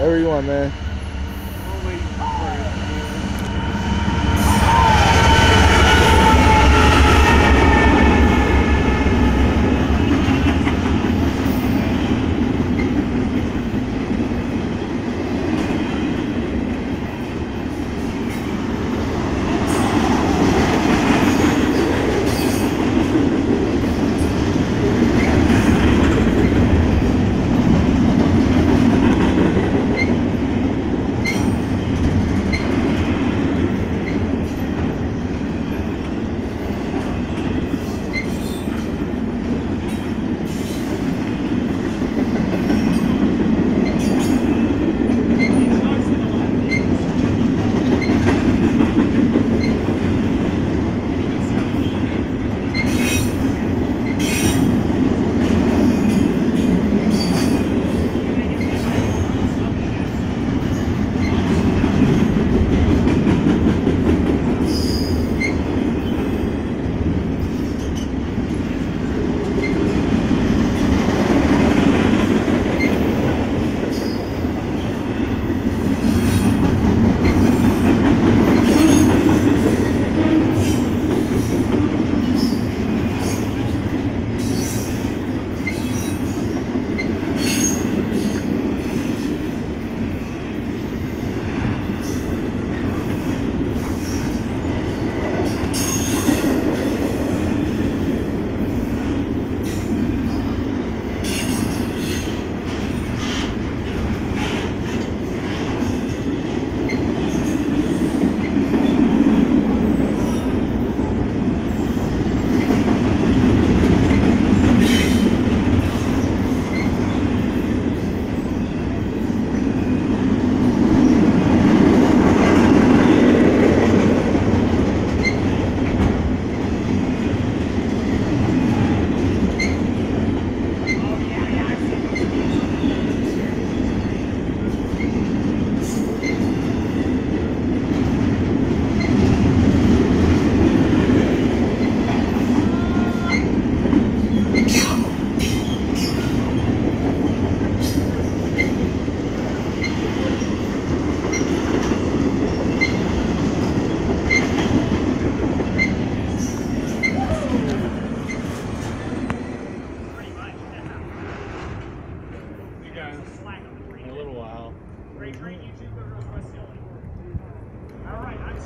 Want, man. Wow. Great, great YouTuber, All right, I'm